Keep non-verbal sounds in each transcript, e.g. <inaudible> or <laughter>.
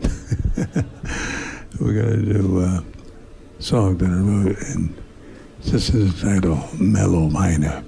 <laughs> We're gonna do a song that I wrote, and this is titled "Mellow Minor."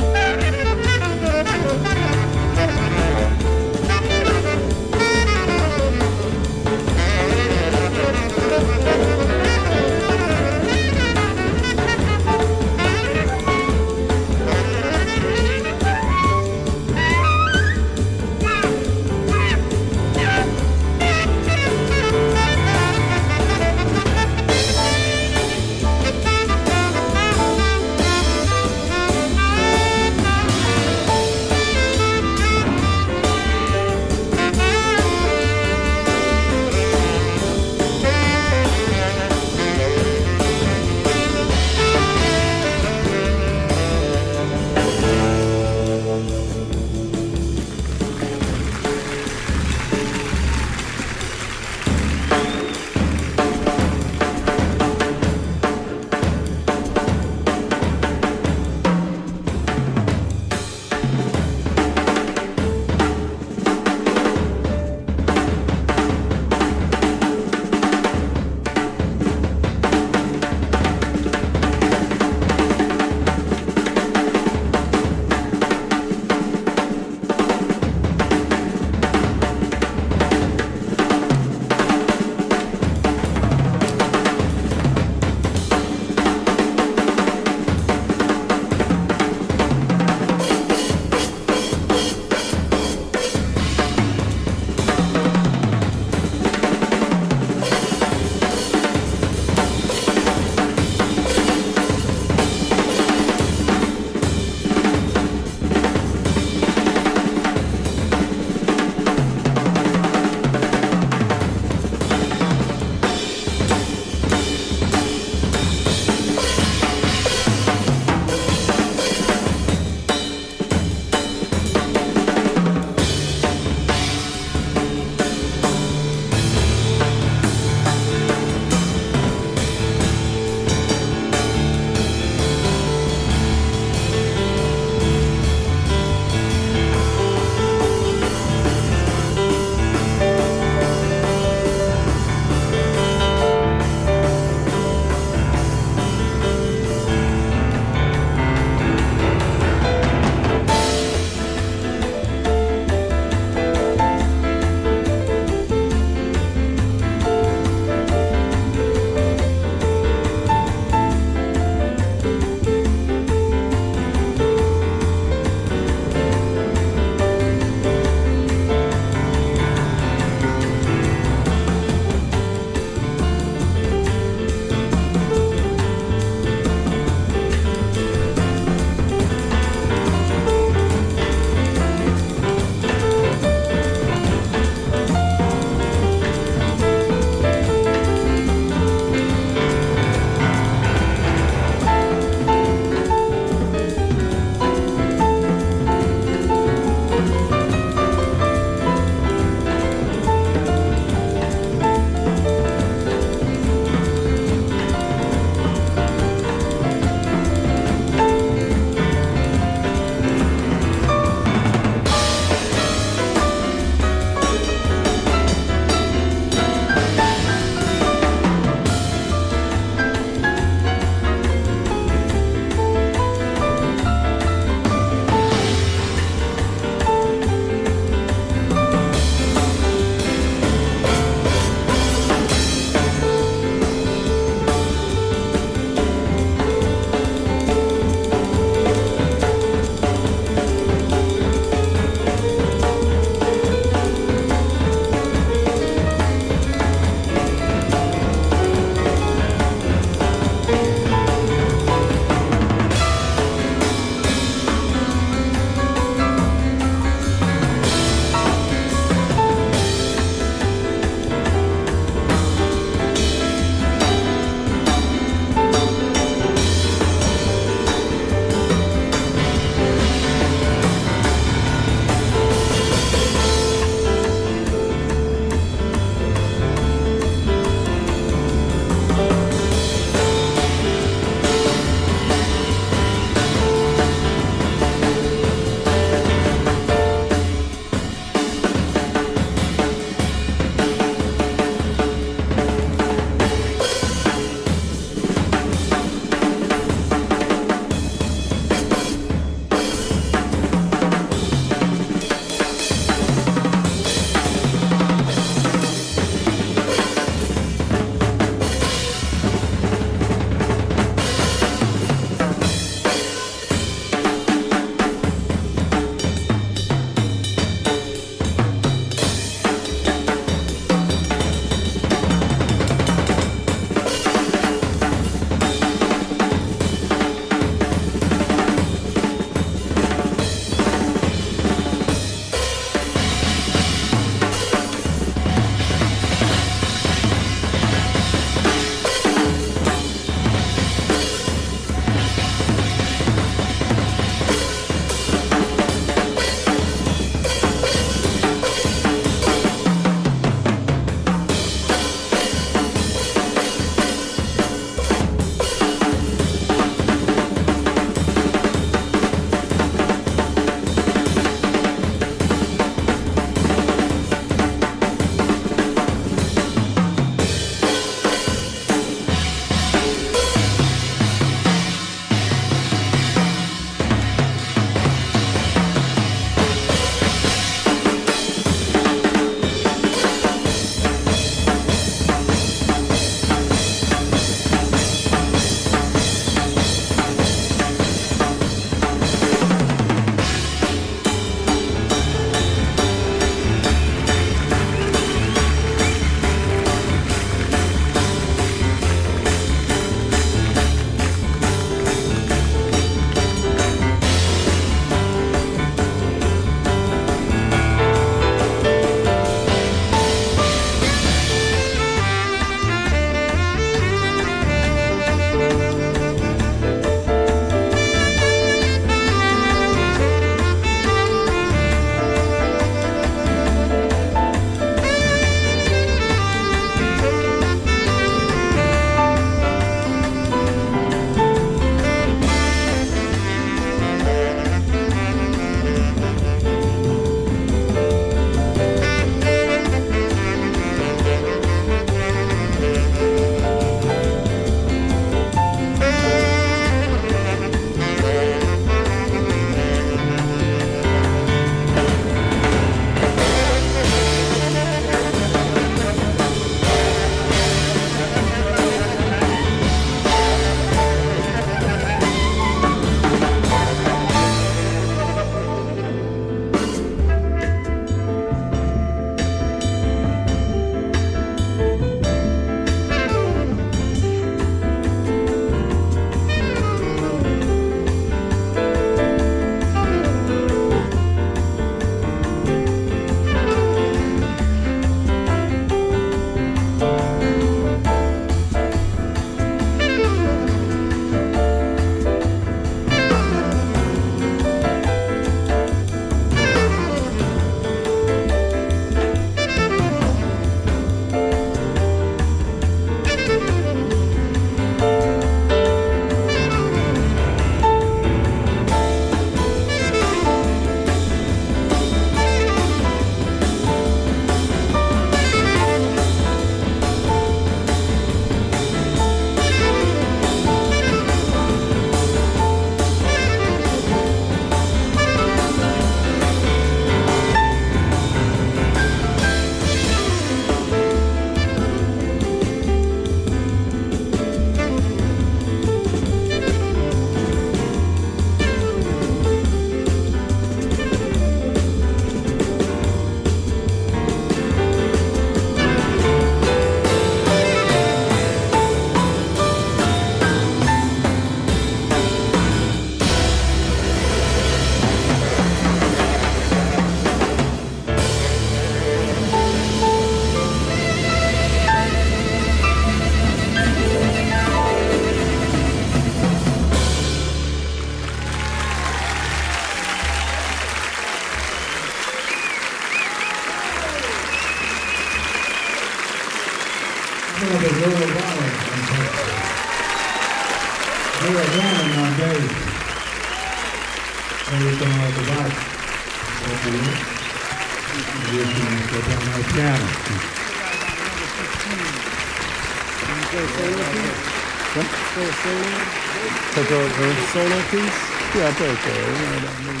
Over. Solo piece? Yeah, no.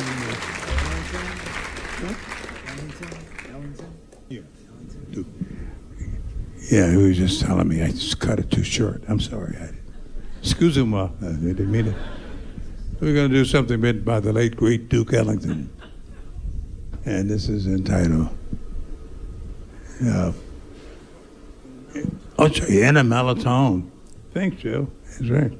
Do- Yeah, he was just telling me I just cut it too short. I'm sorry. I, excuse me, I didn't mean it. We're going to do something written by the late, great Duke Ellington. And this is entitled, uh, oh, sorry, in a Mellotone. Thanks, Joe. That's right.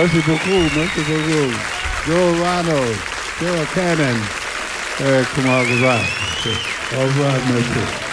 Merci beaucoup, merci beaucoup. Joe Lovano, Gerald Cannon, Eric Gravatt Au revoir, merci.